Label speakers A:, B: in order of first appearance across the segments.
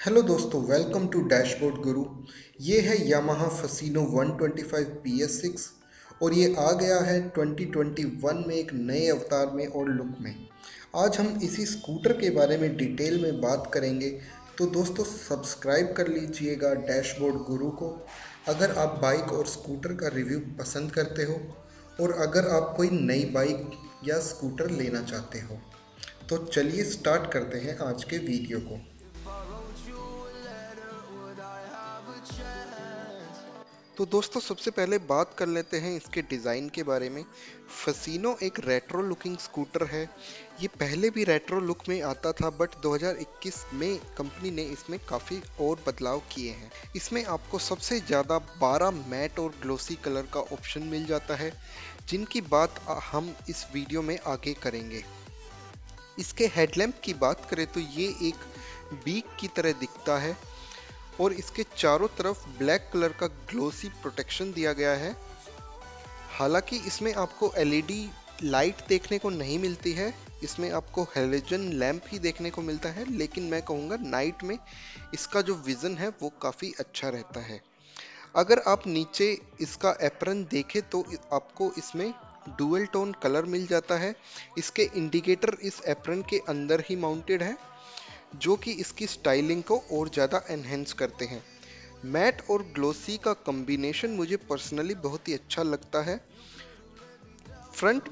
A: Hello दोस्तों welcome to dashboard गुरु ये है यामाहा फसीनो 125 PS6 और ये आ गया है 2021 में एक नए अवतार में और लुक में। आज हम इसी स्कूटर के बारे में डिटेल में बात करेंगे। तो दोस्तों सब्सक्राइब कर लीजिएगा डैशबोर्ड गुरु को। अगर आप बाइक और स्कूटर का रिव्यू पसंद करते हो और अगर आप कोई नई बाइक या स्कूटर लेना चाहते हो तो चलिए स्टार्ट करते हैं आज के वीडियो को। तो दोस्तों, सबसे पहले बात कर लेते हैं इसके डिज़ाइन के बारे में। फसीनो एक रेट्रो लुकिंग स्कूटर है। ये पहले भी रेट्रो लुक में आता था बट 2021 में कंपनी ने इसमें काफ़ी और बदलाव किए हैं। इसमें आपको सबसे ज़्यादा 12 मैट और ग्लोसी कलर का ऑप्शन मिल जाता है, जिनकी बात हम इस वीडियो में आगे करेंगे। इसके हेडलैम्प की बात करें तो ये एक बीक की तरह दिखता है। और इसके चारों तरफ़ ब्लैक कलर का ग्लोसी प्रोटेक्शन दिया गया है। हालाँकि इसमें आपको एलईडी लाइट देखने को नहीं मिलती है, इसमें आपको हेलोजन लैंप ही देखने को मिलता है, लेकिन मैं कहूँगा नाइट में इसका जो विज़न है वो काफ़ी अच्छा रहता है। अगर आप नीचे इसका एप्रन देखें तो आपको इसमें डुअल टोन कलर मिल जाता है। इसके इंडिकेटर इस एप्रन के अंदर ही माउंटेड है। जो कि इसकी स्टाइलिंग को और ज़्यादा एनहेंस करते हैं। मैट और ग्लोसी का कम्बिनेशन मुझे पर्सनली बहुत ही अच्छा लगता है। फ्रंट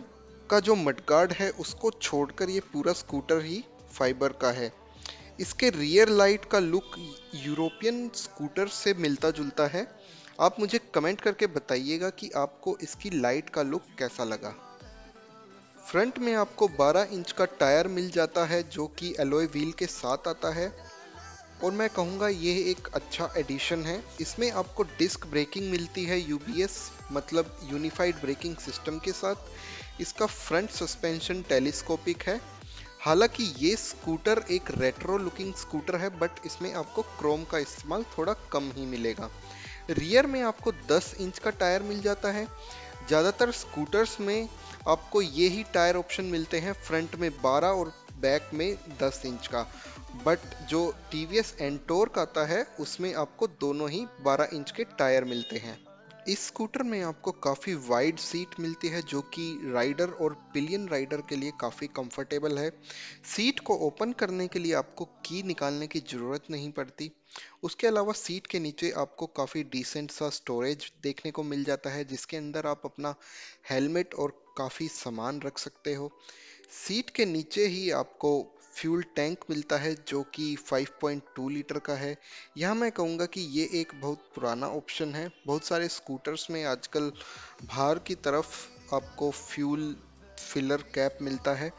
A: का जो मडगार्ड है, उसको छोड़कर ये पूरा स्कूटर ही फाइबर का है। इसके रियर लाइट का लुक यूरोपियन स्कूटर से मिलता जुलता है। आप मुझे कमेंट करके बताइएगा कि आपको इसकी लाइट का लुक कैसा लगा। फ्रंट में आपको 12 इंच का टायर मिल जाता है, जो कि एलोए व्हील के साथ आता है। और मैं कहूँगा, ये एक अच्छा एडिशन है। इसमें आपको डिस्क ब्रेकिंग मिलती है यूबीएस मतलब यूनिफाइड ब्रेकिंग सिस्टम के साथ। इसका फ्रंट सस्पेंशन टेलीस्कोपिक है। हालाँकि ये स्कूटर एक रेट्रो लुकिंग स्कूटर है बट इसमें आपको क्रोम का इस्तेमाल थोड़ा कम ही मिलेगा। रियर में आपको 10 इंच का टायर मिल जाता है। ज़्यादातर स्कूटर्स में आपको ये ही टायर ऑप्शन मिलते हैं फ्रंट में 12 और बैक में 10 इंच का। बट जो टी वी एस का आता है, उसमें आपको दोनों ही 12 इंच के टायर मिलते हैं। इस स्कूटर में आपको काफ़ी वाइड सीट मिलती है, जो कि राइडर और पिलियन राइडर के लिए काफ़ी कंफर्टेबल है। सीट को ओपन करने के लिए आपको की निकालने की ज़रूरत नहीं पड़ती। उसके अलावा सीट के नीचे आपको काफ़ी डिसेंट सा स्टोरेज देखने को मिल जाता है, जिसके अंदर आप अपना हेलमेट और काफ़ी सामान रख सकते हो। सीट के नीचे ही आपको फ्यूल टैंक मिलता है जो कि 5.2 लीटर का है। यहाँ मैं कहूँगा कि ये एक बहुत पुराना ऑप्शन है। बहुत सारे स्कूटर्स में आजकल बाहर की तरफ़ आपको फ्यूल फिलर कैप मिलता है।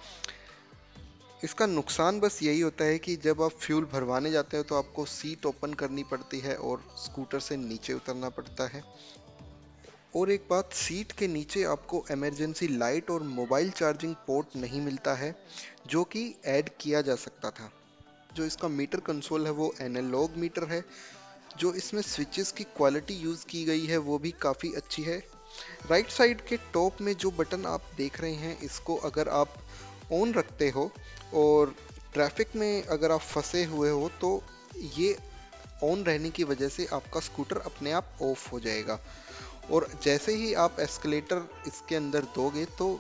A: इसका नुकसान बस यही होता है कि जब आप फ्यूल भरवाने जाते हो तो आपको सीट ओपन करनी पड़ती है और स्कूटर से नीचे उतरना पड़ता है। और एक बात, सीट के नीचे आपको इमरजेंसी लाइट और मोबाइल चार्जिंग पोर्ट नहीं मिलता है, जो कि ऐड किया जा सकता था। जो इसका मीटर कंसोल है, वो एनालॉग मीटर है। जो इसमें स्विचेस की क्वालिटी यूज़ की गई है, वो भी काफ़ी अच्छी है। राइट साइड के टॉप में जो बटन आप देख रहे हैं, इसको अगर आप ऑन रखते हो और ट्रैफ़िक में अगर आप फंसे हुए हो तो ये ऑन रहने की वजह से आपका स्कूटर अपने आप ऑफ़ हो जाएगा। और जैसे ही आप एस्केलेटर इसके अंदर दोगे तो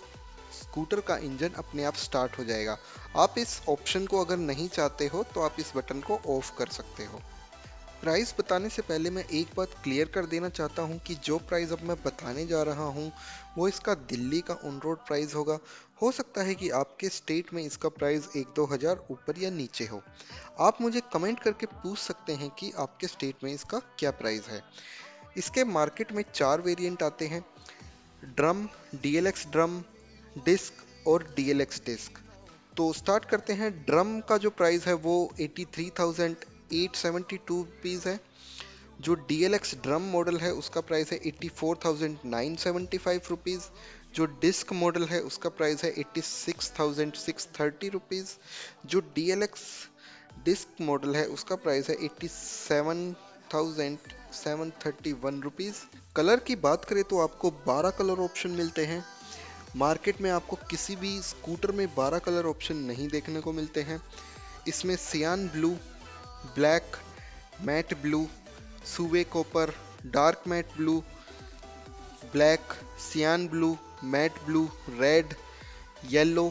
A: स्कूटर का इंजन अपने आप स्टार्ट हो जाएगा। आप इस ऑप्शन को अगर नहीं चाहते हो तो आप इस बटन को ऑफ़ कर सकते हो। प्राइस बताने से पहले मैं एक बात क्लियर कर देना चाहता हूँ कि जो प्राइस अब मैं बताने जा रहा हूँ, वो इसका दिल्ली का ऑन रोड प्राइस होगा। हो सकता है कि आपके स्टेट में इसका प्राइस एक दो हज़ार ऊपर या नीचे हो। आप मुझे कमेंट करके पूछ सकते हैं कि आपके स्टेट में इसका क्या प्राइस है। इसके मार्केट में चार वेरिएंट आते हैं। ड्रम डीएलएक्स ड्रम डिस्क और डीएलएक्स डिस्क। तो स्टार्ट करते हैं। ड्रम का जो प्राइस है वो 83,872 रुपीज़ है। जो डीएलएक्स ड्रम मॉडल है उसका प्राइस है 84,975 रुपीज़ जो डिस्क मॉडल है उसका प्राइस है 86,630 रुपीज़ जो डीएलएक्स डिस्क मॉडल है उसका प्राइस है 87,000 seven thirty one rupees colour की बात करें तो आपको बारह कलर ऑप्शन मिलते हैं। मार्केट में आपको किसी भी स्कूटर में बारह कलर ऑप्शन नहीं देखने को मिलते हैं। इसमें cyan blue, black, matte blue, suave copper, dark matte blue, black, cyan blue, matte blue, red, yellow,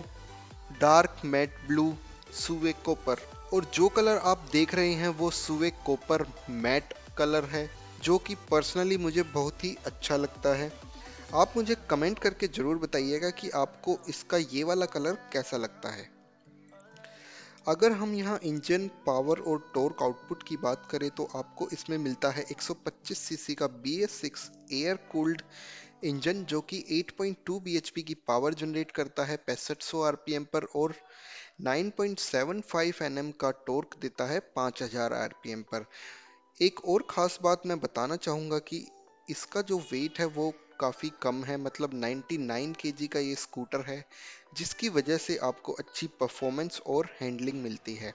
A: dark matte blue, suave copper. और जो कलर आप देख रहे हैं वो सुवे कॉपर, मैट कलर है, जो कि पर्सनली मुझे बहुत ही अच्छा लगता है। आप मुझे कमेंट करके ज़रूर बताइएगा कि आपको इसका ये वाला कलर कैसा लगता है। अगर हम यहाँ इंजन, पावर और टॉर्क आउटपुट की बात करें तो आपको इसमें मिलता है 125 सीसी का BS6 एयर कूल्ड इंजन, जो कि 8.2 bhp की पावर जनरेट करता है, पैंसठ आरपीएम पर, और 9.75 nm का टॉर्क देता है 5000 आरपीएम पर। एक और ख़ास बात मैं बताना चाहूँगा कि इसका जो वेट है वो काफ़ी कम है मतलब 99 केजी का ये स्कूटर है, जिसकी वजह से आपको अच्छी परफॉर्मेंस और हैंडलिंग मिलती है।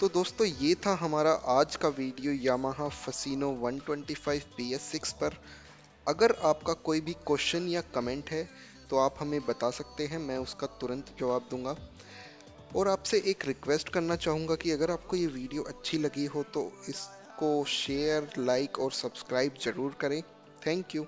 A: तो दोस्तों, ये था हमारा आज का वीडियो यामाहा फसीनो 125 PS6 पर। अगर आपका कोई भी क्वेश्चन या कमेंट है तो आप हमें बता सकते हैं, मैं उसका तुरंत जवाब दूँगा। और आपसे एक रिक्वेस्ट करना चाहूँगा कि अगर आपको ये वीडियो अच्छी लगी हो तो इसको शेयर लाइक और सब्सक्राइब ज़रूर करें। Thank you